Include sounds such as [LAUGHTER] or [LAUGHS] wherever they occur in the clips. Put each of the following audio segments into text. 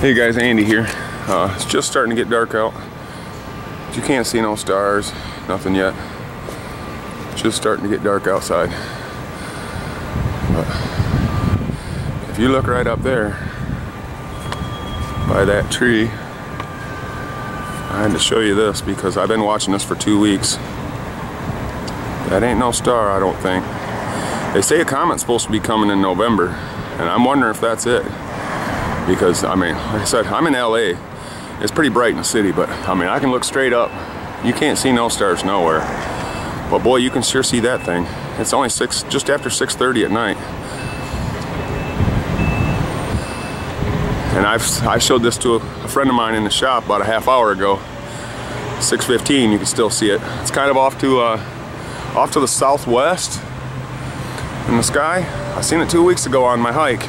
Hey guys, Andy here. Uh, it's just starting to get dark out. You can't see no stars, nothing yet. Just starting to get dark outside. But if you look right up there by that tree, I had to show you this because I've been watching this for two weeks. That ain't no star, I don't think. They say a comet's supposed to be coming in November, and I'm wondering if that's it because I mean, like I said, I'm in LA. It's pretty bright in the city, but I mean, I can look straight up. You can't see no stars nowhere. But boy, you can sure see that thing. It's only six, just after 6:30 at night. And I've I showed this to a, friend of mine in the shop about a half hour ago. 6:15, you can still see it. It's kind of off to uh, off to the southwest in the sky. I seen it two weeks ago on my hike.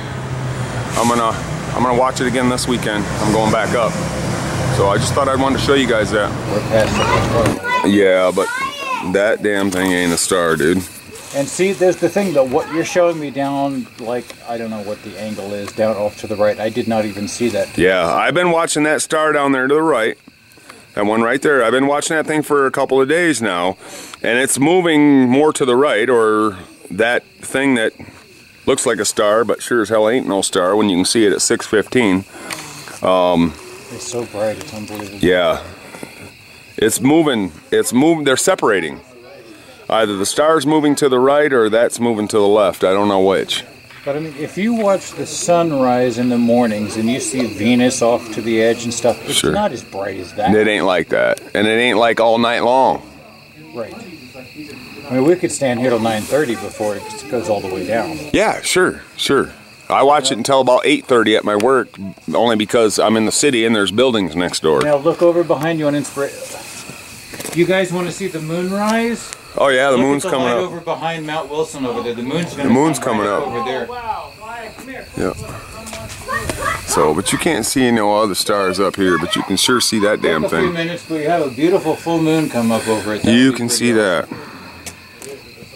I'm gonna I'm gonna watch it again this weekend. I'm going back up. So I just thought I'd want to show you guys that. Yeah, but that damn thing ain't a star, dude. And see, there's the thing though. What you're showing me down, like I don't know what the angle is, down off to the right. I did not even see that. Yeah, I've been watching that star down there to the right. That one right there. I've been watching that thing for a couple of days now, and it's moving more to the right, or that thing that looks like a star, but sure as hell ain't no star when you can see it at 6:15. Um, it's so bright, it's unbelievable. Yeah, it's moving. It's moving. They're separating. Either the star's moving to the right or that's moving to the left. I don't know which. But I mean, if you watch the sunrise in the mornings and you see Venus off to the edge and stuff, it's sure. not as bright as that. It ain't like that, and it ain't like all night long. Right. I mean, we could stand here till 9:30 before it goes all the way down. Yeah, sure, sure. I watch it until about 8:30 at my work, only because I'm in the city and there's buildings next door. Now look over behind you on inspiration. You guys want to see the moon rise? Oh yeah, the look moon's the coming up. over behind Mount Wilson over there. The moon's The moon's come coming right up over there. Oh, yeah. So, but you can't see no other stars up here, but you can sure see that damn a thing. few minutes, we have a beautiful full moon come up over it. You can see that.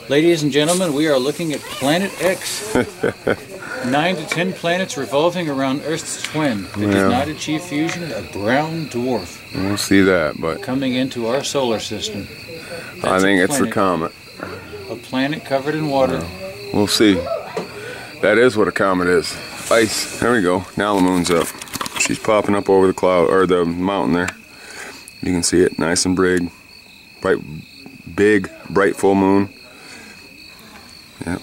Ladies and gentlemen, we are looking at Planet X. [LAUGHS] Nine to ten planets revolving around Earth's twin that Yeah. does not achieve fusion, a brown dwarf We'll see that, but coming into our solar system. I That's think a it's planet. comet. A planet covered in water. We'll see. That is what a comet is. Ice. There we go. Now the moon's up. She's popping up over the cloud or the mountain there. You can see it, nice and big, bright, big, bright full moon. Yep.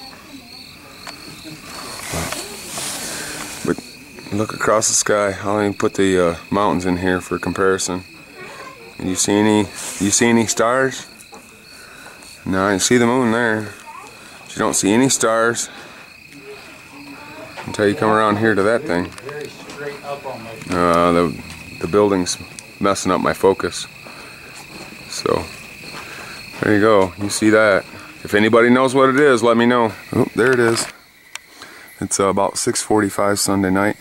But look across the sky. I'll even put the uh, mountains in here for comparison. You see any? You see any stars? No, you see the moon there. You don't see any stars until you come around here to that thing. Uh, the the building's messing up my focus. So there you go. You see that? If anybody knows what it is, let me know. Oh, there it is. It's uh, about 6:45 Sunday night.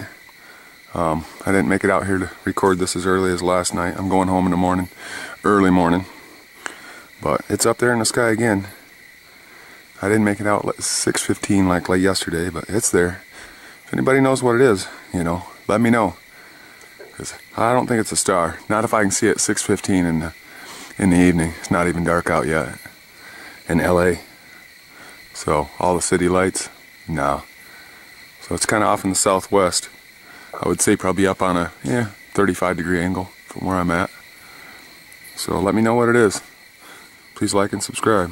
Um, I didn't make it out here to record this as early as last night. I'm going home in the morning, early morning. But it's up there in the sky again. I didn't make it out 6:15 like like yesterday, but it's there. If anybody knows what it is, you know, let me know. Cause I don't think it's a star. Not if I can see it 6:15 in the in the evening. It's not even dark out yet in LA. So all the city lights, no. So it's kind of off in the southwest. I would say probably up on a yeah 35 degree angle from where I'm at. So let me know what it is. Please like and subscribe.